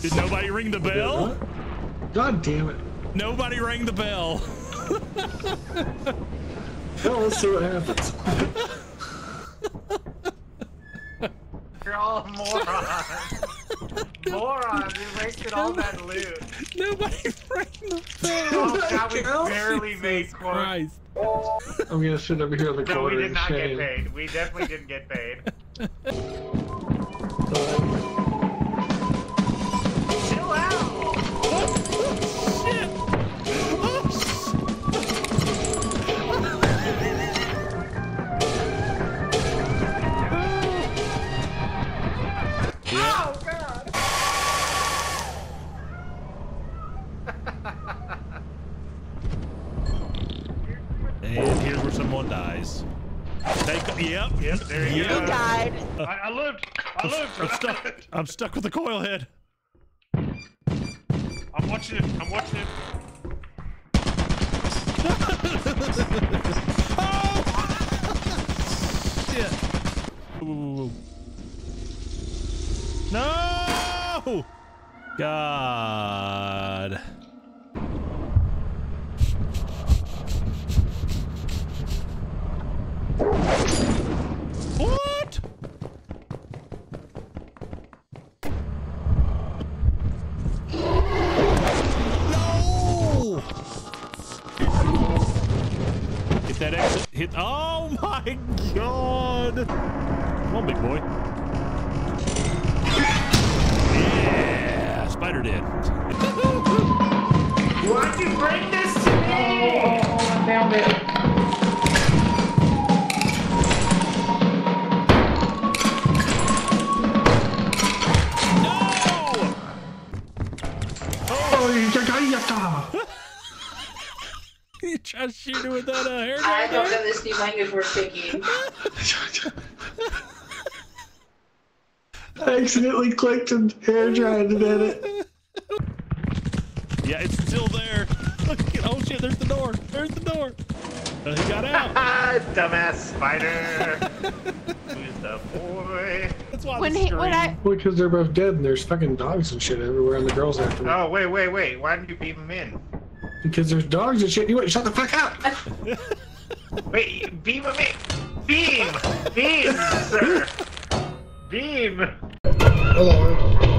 Did nobody ring the bell? God damn it. Nobody rang the bell. Well, let's see what happens. You're all morons. morons. We wasted all that loot. Nobody rang the oh, bell. Oh, God, we barely made Jesus. Christ. I'm gonna sit over here in the No, corner we did not shame. get paid. We definitely didn't get paid. here's where someone dies. Take, yep. Yep, there you Yeah. go. He died. Uh, I, I lived. I lived. I'm stuck. I'm stuck with the coil head. I'm watching it. I'm watching it. Oh! Shit. Ooh. No! God. That exit. Hit. Oh my god! Come on, big boy. Yeah, spider dead. Why'd you bring this to me? Oh, I found it. Oh, no! Oh, you got You try to shoot it with that uh, hair I don't know this new language we're speaking. I accidentally clicked and hair dried and did it. Yeah, it's still there. Look at oh shit, there's the door. There's the door. Uh, he got out. Ah, dumbass spider. Who's the boy? That's why When the he, when I, because they're both dead and there's fucking dogs and shit everywhere and the girls after me. Oh wait, wait, wait. Why didn't you beam him in? Because there's dogs and shit. You wait, shut the fuck up! Wait, beam him in. Beam, beam, sir. Beam. Hello.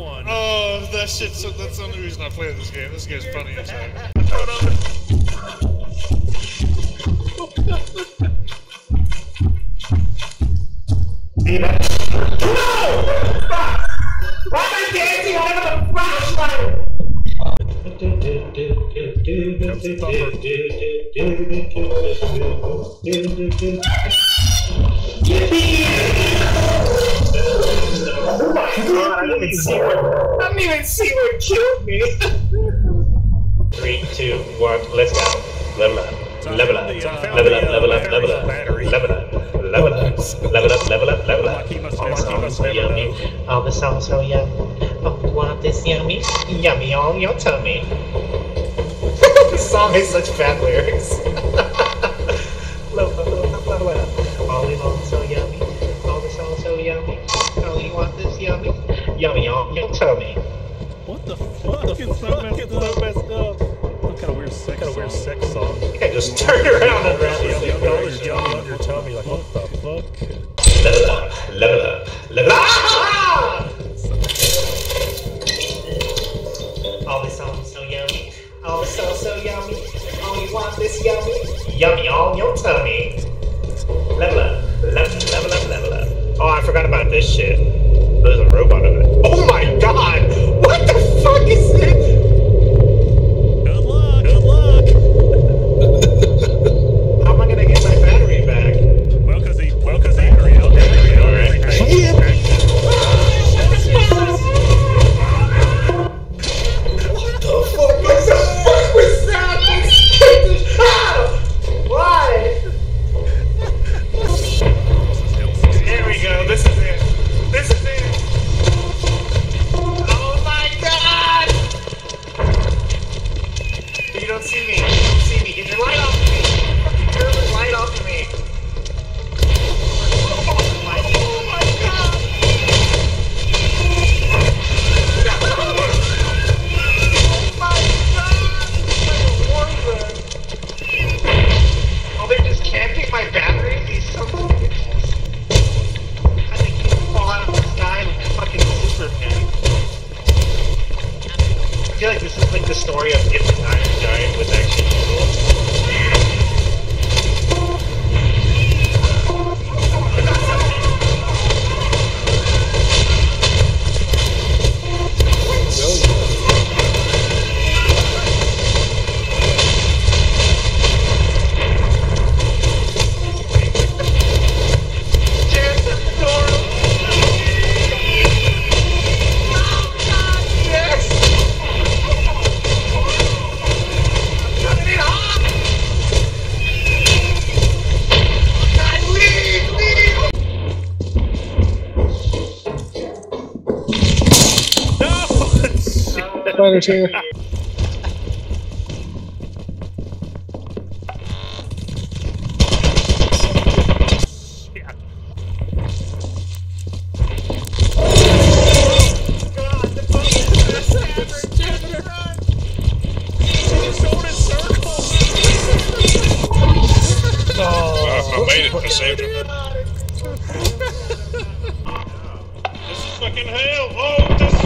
One. Oh, that shit. So that's the only reason I play this game. This game's funny as heck. I even see what I don't even see what killed me. Three, two, one, let's go. Level up. Level up. Level up. Level up. Level up. Level up. Level up, level up, level up, level up. All the songs so yummy. All the songs so yummy. Oh, want this yummy? Yummy on your tummy. this song has such bad lyrics. What the fuck? Level up, level up, level up. This sounds so yummy. Oh, this sounds so yummy. You want this yummy? Yummy on your tummy. Level up, level, level up, level up. Oh, I forgot about this shit. There's a robot over there. Oh my god! What the fuck is this? This is fucking hell. Oh, this